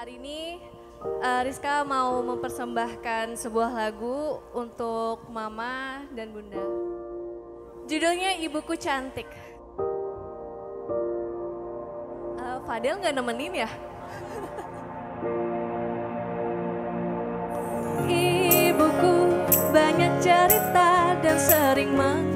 Hari ini uh, Rizka mau mempersembahkan sebuah lagu untuk Mama dan Bunda. Judulnya Ibuku Cantik. Uh, Fadel nggak nemenin ya? Ibuku banyak cerita dan sering menggoda.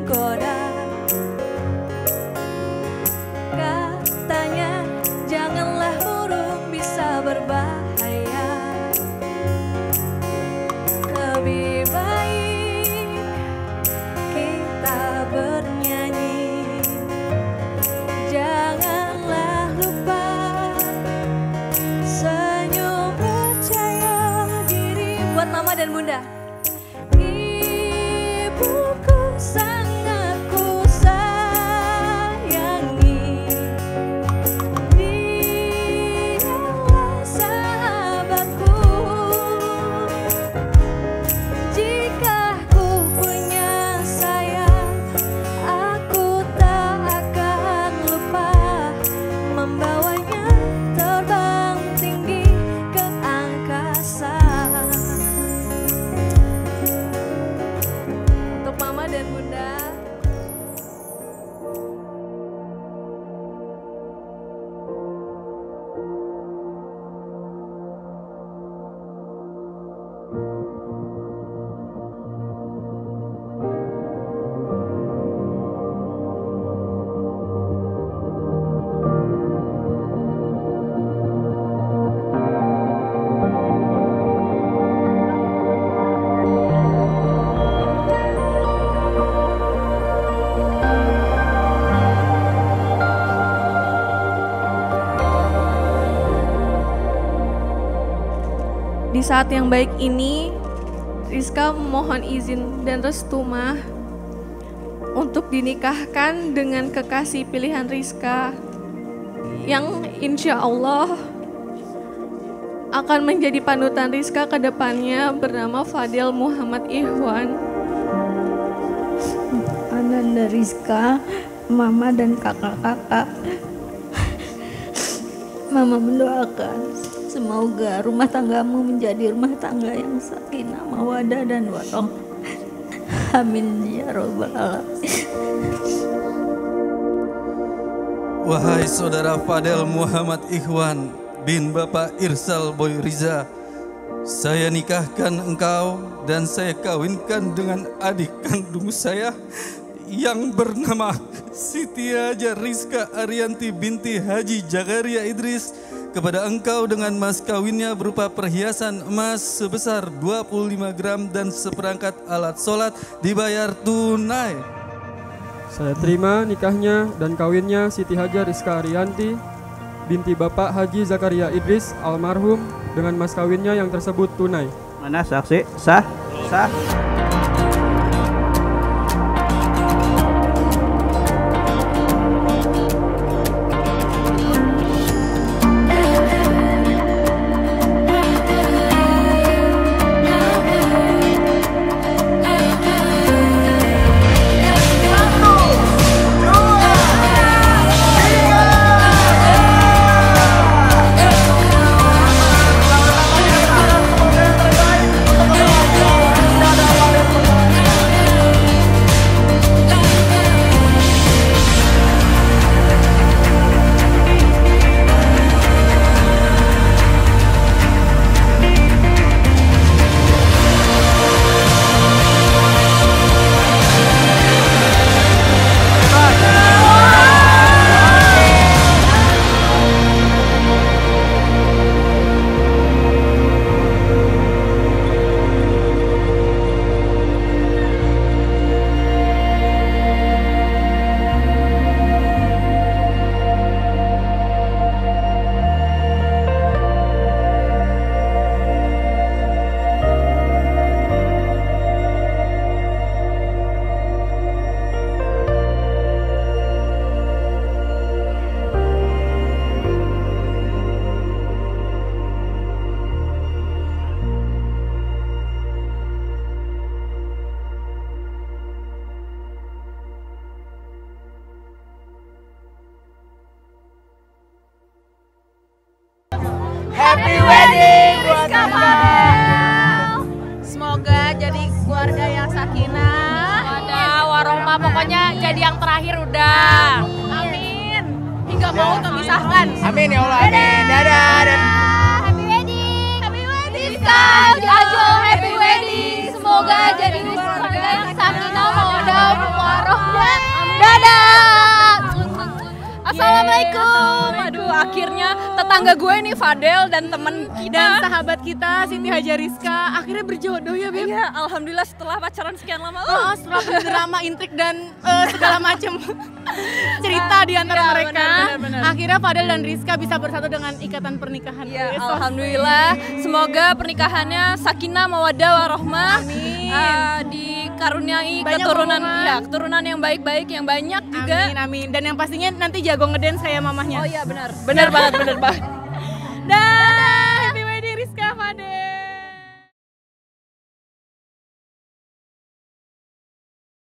Di saat yang baik ini, Rizka mohon izin dan restu mah untuk dinikahkan dengan kekasih pilihan Rizka yang insya Allah akan menjadi panutan Rizka ke depannya bernama Fadil Muhammad Ihwan. Ananda Rizka, Mama dan kakak-kakak. Mama mendoakan semoga rumah tanggamu menjadi rumah tangga yang sakinah, mawadah dan warahmah. Amin ya robbal alamin. Wahai saudara Fadel Muhammad Ikhwan bin Bapak Irsal Boy Riza, saya nikahkan engkau dan saya kawinkan dengan adik kandung saya yang bernama Siti Hajar Rizka Arianti binti Haji Jagaria Idris kepada engkau dengan mas kawinnya berupa perhiasan emas sebesar 25 gram dan seperangkat alat sholat dibayar tunai. Saya terima nikahnya dan kawinnya Siti Hajar Rizka Arianti binti Bapak Haji Zakaria Idris almarhum dengan mas kawinnya yang tersebut tunai. Mana saksi? Sah? Sah? Happy wedding buat Fadel. Semoga jadi keluarga yang sakinah. Ada warohmah pokoknya jadi yang terakhir udah. Amin. Hingga mau memisahkan. Amin ya Allah, amin. Dadah. dadah. Happy wedding. Happy wedding. Rizka, Ajo, happy wedding. Semoga jadi keluarga yang sakinah mawaddah warohmah. Dadah. Assalamualaikum. Aduh, akhirnya tetangga gue nih Fadel dan temen kita Dan sahabat kita Siti Hajar Rizka akhirnya berjodoh ya Beb. Iya, alhamdulillah setelah pacaran sekian lama. Oh, setelah drama intrik dan eh, segala macam cerita di antara Iya, mereka, benar, benar, benar. akhirnya Fadel dan Rizka bisa bersatu dengan ikatan pernikahan. Ya, alhamdulillah. Semoga pernikahannya sakinah mawaddah warahmah. Amin. Eh, dikaruniai Banyak keturunan omongan. ya, keturunan yang baik-baik yang banyak juga. Amin, amin. Dan yang pastinya nanti jago ngedance kayak mamahnya. Oh iya benar. Benar banget, benar banget. Dan